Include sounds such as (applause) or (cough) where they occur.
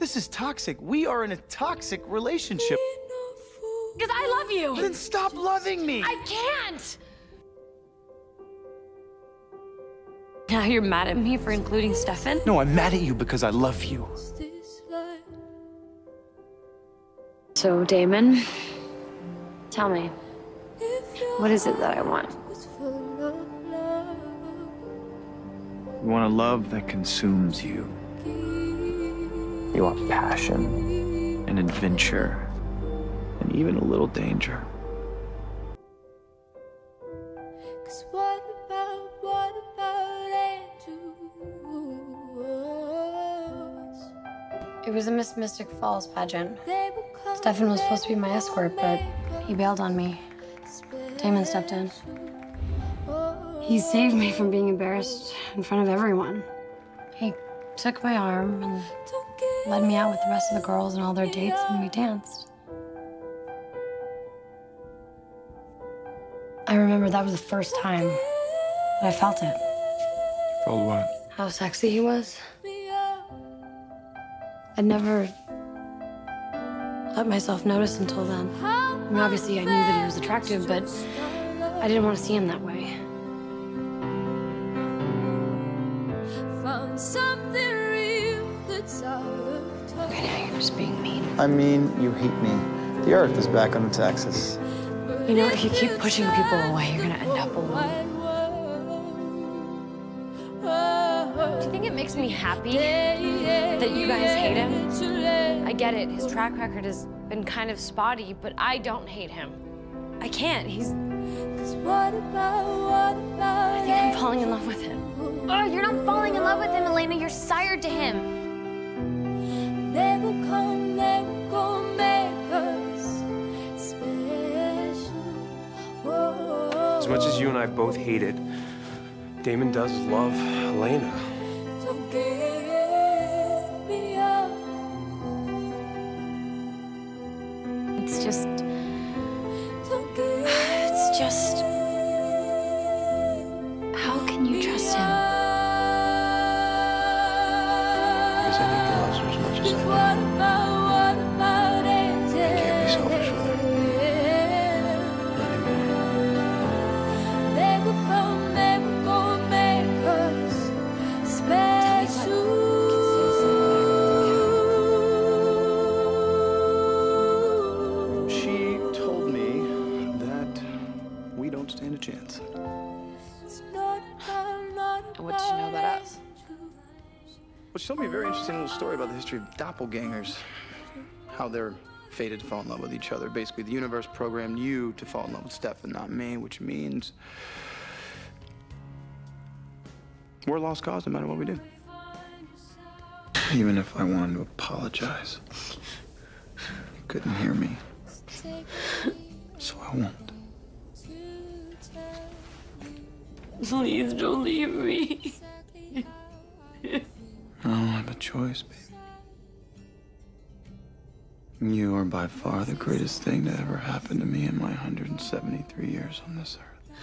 This is toxic. We are in a toxic relationship. Because I love you. Then stop loving me. I can't. Now you're mad at me for including Stefan? No, I'm mad at you because I love you. So, Damon, tell me, what is it that I want? You want a love that consumes you. You want passion and adventure and even a little danger. What about, what about It was a Miss Mystic Falls pageant. They Stefan was supposed to be my escort, but he bailed on me. Damon stepped in. He saved me from being embarrassed in front of everyone. He took my arm and led me out with the rest of the girls and all their dates, and we danced. I remember that was the first time that I felt it. Felt what? How sexy he was. I'd never let myself notice until then. I mean, obviously, I knew that he was attractive, but I didn't want to see him that way. Just being mean. I mean, you hate me. The earth is back on its axis. You know, if you keep pushing people away, you're gonna end up alone. Do you think it makes me happy that you guys hate him? I get it, his track record has been kind of spotty, but I don't hate him. I can't. He's. What about, what about I think I'm falling in love with him. Oh, you're not falling in love with him, Elena. You're sired to him. Much as you and I both hate it, Damon does love Elena. Don't give me up. It's just. It's just. How can you trust him? Because I think he loves her as much as I what don't stand a chance. It's not about, not And what did you know about us? Well, she told me a very interesting little story about the history of doppelgangers. How they're fated to fall in love with each other. Basically, the universe programmed you to fall in love with Stefan, not me, which means we're a lost cause no matter what we do. Even if I wanted to apologize, you couldn't hear me. So I won't. Please don't leave me. (laughs) I don't have a choice, baby. You are by far the greatest thing to ever happen to me in my 173 years on this earth.